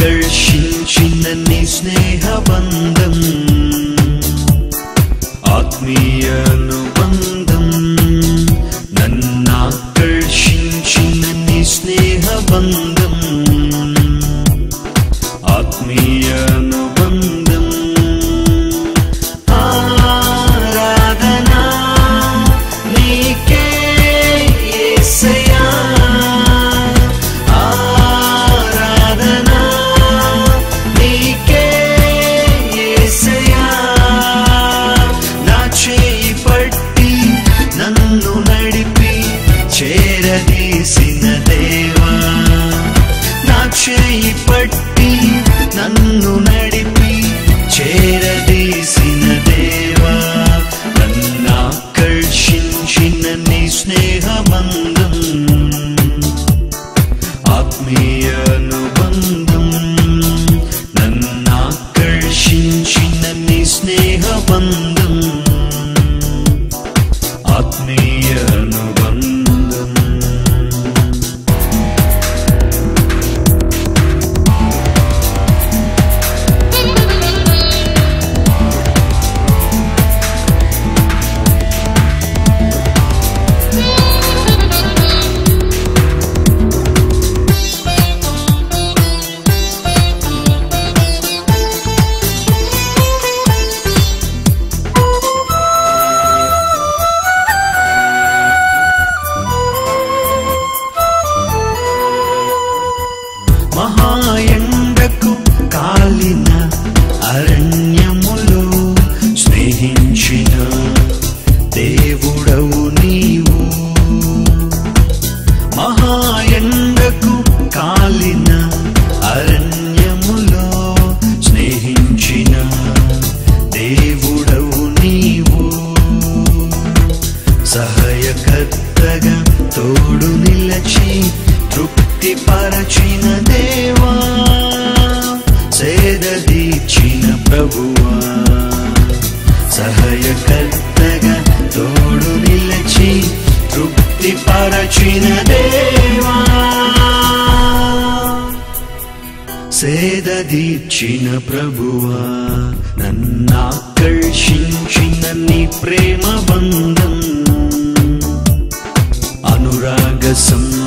दर्शननि स्नेह बु അക്ഷയിപ്പട്ടി നന്നു നടപ്പി ചേരദീസിന ദേവ. നന്നാക്കൾ ശിൻഷിന നീ സ്നേഹമന്ദം ആത്മീയാനുബന്ധം. നന്നാക്കൾ ശിൻഷിന നീ സ്നേഹബന്ധം. ആത്മീയ మహాయండకు కాలిన అరణ్యములో స్నేహించిన దేవుడవు నీవు. మహాయండకు కాలిన అరణ్యములో స్నేహించిన దేవుడవు నీవు. సహాయకర్తగా తోడు నిలచి తృప్తిపరచిన దేవా దేవా సేదదీచిన ప్రభువా. సహాయకర్తగా తోడు నిలచి తృప్తిపరచిన దేవా. దేవా సేదదీర్చిన ప్రభువా నన్నాకర్షించిన నీ ప్రేమ బంధం. అనురాగ సంబంధం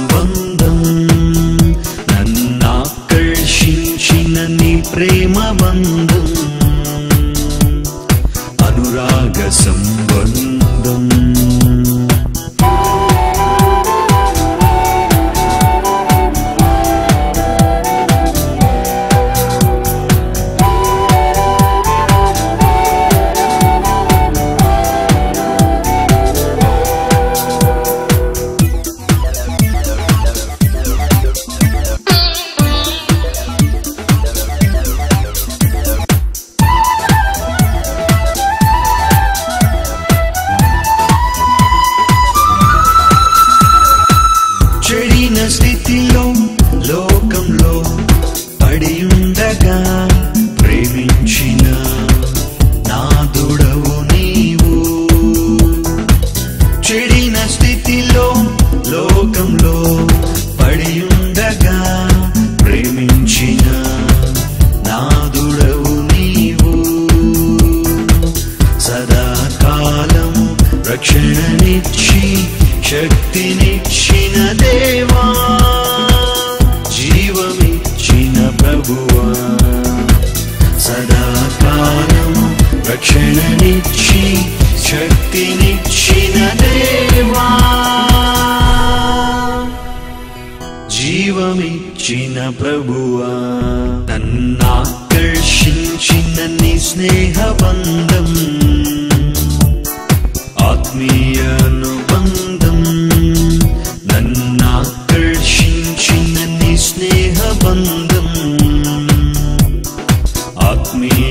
शक्तिनिक्षिणदेवा जीवमिच्छिन प्रभुवा सदाकालम् कालं रक्षणनिक्षि देवा जीवमिच्छिन प्रभुवा तन्नाकर्षि निस्नेहबन्धम् आत्मीय സ്വന്തം ആത്മീയ